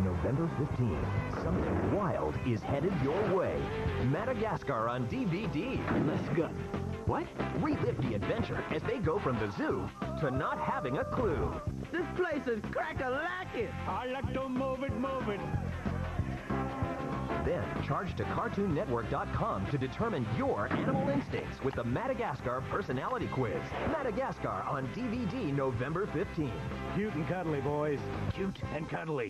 On November 15th, something wild is headed your way. Madagascar on DVD. Let's go. What? Relive the adventure as they go from the zoo to not having a clue. This place is crack-a-lackin'. I like to move it, move it. Then charge to CartoonNetwork.com to determine your animal instincts with the Madagascar Personality Quiz. Madagascar on DVD November 15th. Cute and cuddly, boys. Cute and cuddly.